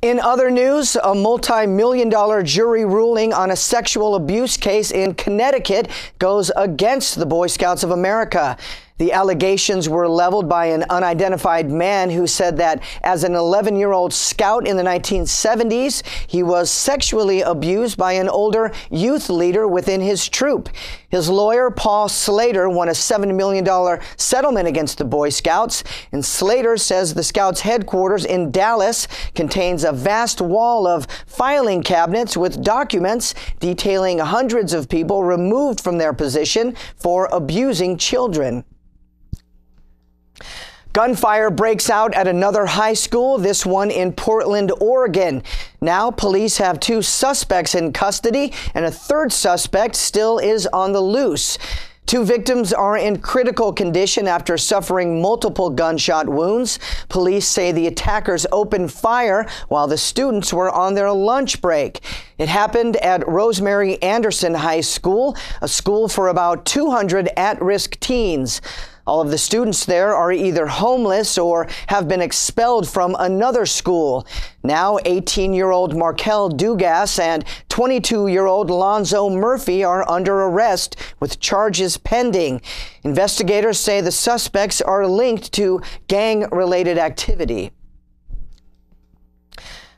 In other news, a multi million dollar jury ruling on a sexual abuse case in Connecticut goes against the Boy Scouts of America. The allegations were leveled by an unidentified man who said that as an 11 year old scout in the 1970s, he was sexually abused by an older youth leader within his troop. His lawyer, Paul Slater, won a $7 million settlement against the Boy Scouts, and Slater says the Scouts' headquarters in Dallas contains a vast wall of filing cabinets with documents detailing hundreds of people removed from their position for abusing children. Gunfire breaks out at another high school, this one in Portland, Oregon. Now, police have two suspects in custody, and a third suspect still is on the loose. Two victims are in critical condition after suffering multiple gunshot wounds. Police say the attackers opened fire while the students were on their lunch break. It happened at Rosemary Anderson High School, a school for about 200 at risk teens. All of the students there are either homeless or have been expelled from another school. Now, 18 year old Markel Dugas and 22 year old Lonzo Murphy are under arrest with charges pending. Investigators say the suspects are linked to gang related activity.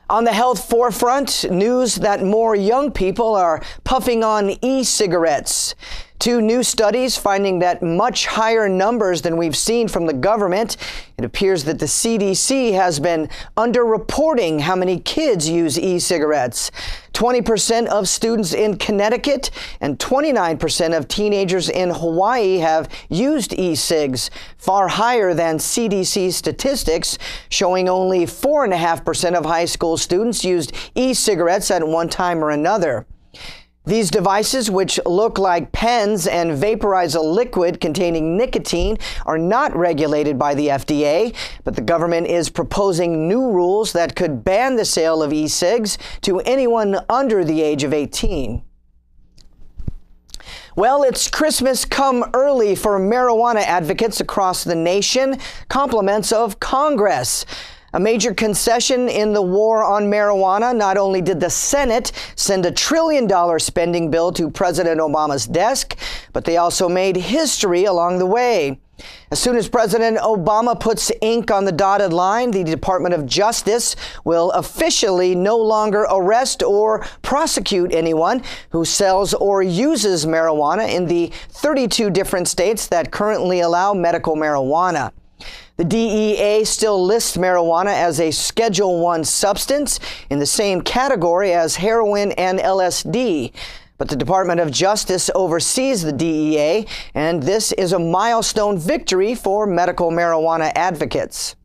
On the health forefront, news that more young people are puffing on e cigarettes. Two new studies finding that much higher numbers than we've seen from the government. It appears that the CDC has been underreporting how many kids use e-cigarettes. 20% of students in Connecticut and 29% of teenagers in Hawaii have used e-cigs, far higher than CDC statistics, showing only 4.5% of high school students used e-cigarettes at one time or another. These devices, which look like pens and vaporize a liquid containing nicotine, are not regulated by the FDA, but the government is proposing new rules that could ban the sale of e-cigs to anyone under the age of 18. Well, it's Christmas come early for marijuana advocates across the nation, compliments of Congress. A major concession in the war on marijuana. Not only did the Senate send a trillion dollar spending bill to President Obama's desk, but they also made history along the way. As soon as President Obama puts ink on the dotted line, the Department of Justice will officially no longer arrest or prosecute anyone who sells or uses marijuana in the 32 different states that currently allow medical marijuana. The DEA still lists marijuana as a Schedule 1 substance in the same category as heroin and LSD. But the Department of Justice oversees the DEA, and this is a milestone victory for medical marijuana advocates.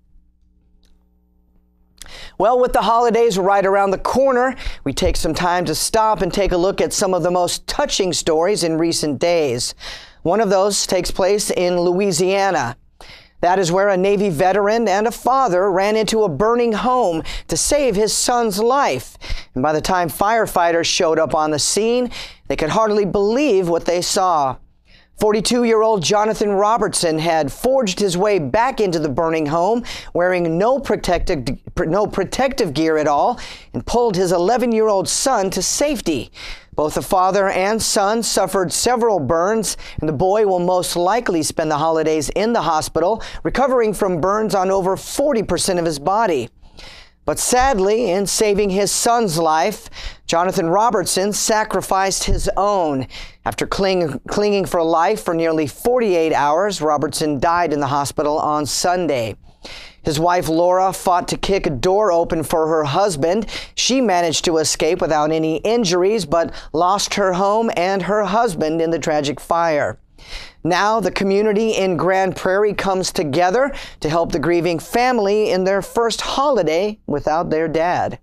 Well, with the holidays right around the corner, we take some time to stop and take a look at some of the most touching stories in recent days. One of those takes place in Louisiana. That is where a Navy veteran and a father ran into a burning home to save his son's life. And by the time firefighters showed up on the scene, they could hardly believe what they saw. 42 year old Jonathan Robertson had forged his way back into the burning home wearing no protective, no protective gear at all and pulled his 11 year old son to safety. Both the father and son suffered several burns, and the boy will most likely spend the holidays in the hospital, recovering from burns on over 40% of his body. But sadly, in saving his son's life, Jonathan Robertson sacrificed his own. After cling, clinging for life for nearly 48 hours, Robertson died in the hospital on Sunday. His wife Laura fought to kick a door open for her husband. She managed to escape without any injuries, but lost her home and her husband in the tragic fire. Now the community in Grand Prairie comes together to help the grieving family in their first holiday without their dad.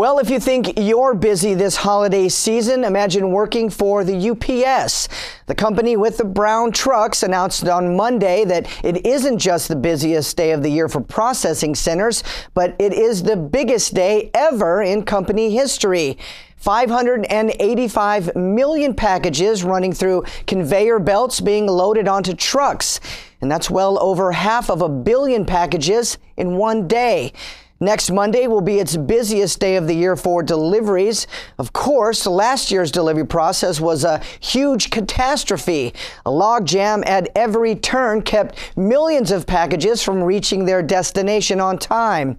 Well, if you think you're busy this holiday season, imagine working for the UPS. The company with the brown trucks announced on Monday that it isn't just the busiest day of the year for processing centers, but it is the biggest day ever in company history. 585 million packages running through conveyor belts being loaded onto trucks. And that's well over half of a billion packages in one day. Next Monday will be its busiest day of the year for deliveries. Of course, last year's delivery process was a huge catastrophe. A logjam at every turn kept millions of packages from reaching their destination on time.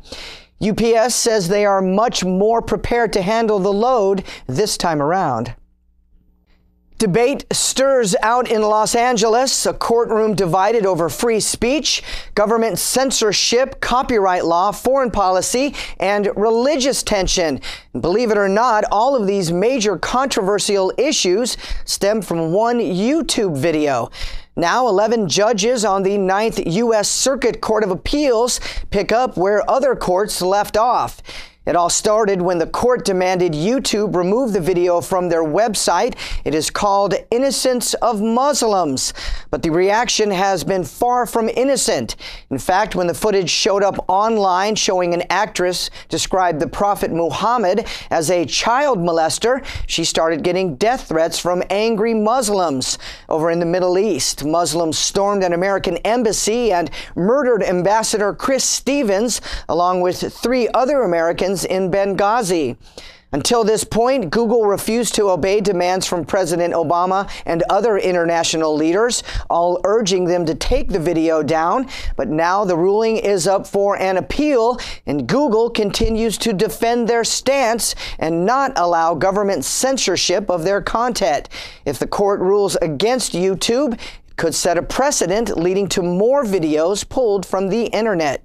UPS says they are much more prepared to handle the load this time around. Debate stirs out in Los Angeles, a courtroom divided over free speech, government censorship, copyright law, foreign policy, and religious tension. Believe it or not, all of these major controversial issues stem from one YouTube video. Now, 11 judges on the Ninth U.S. Circuit Court of Appeals pick up where other courts left off. It all started when the court demanded YouTube remove the video from their website. It is called Innocence of Muslims. But the reaction has been far from innocent. In fact, when the footage showed up online showing an actress describe the Prophet Muhammad as a child molester, she started getting death threats from angry Muslims. Over in the Middle East, Muslims stormed an American embassy and murdered Ambassador Chris Stevens, along with three other In Benghazi. Until this point, Google refused to obey demands from President Obama and other international leaders, all urging them to take the video down. But now the ruling is up for an appeal, and Google continues to defend their stance and not allow government censorship of their content. If the court rules against YouTube, it could set a precedent leading to more videos pulled from the internet.